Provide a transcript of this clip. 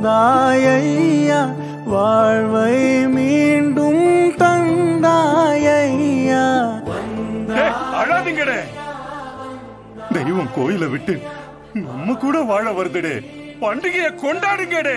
தந்தாயையா வாழ்வை மீண்டும் தந்தாயையா. அழாதீங்கடே. தெய்வம் கோயிலை விட்டு நம்ம கூட வாழ வருதுடே. பண்டிகையை கொண்டாடுங்கடே.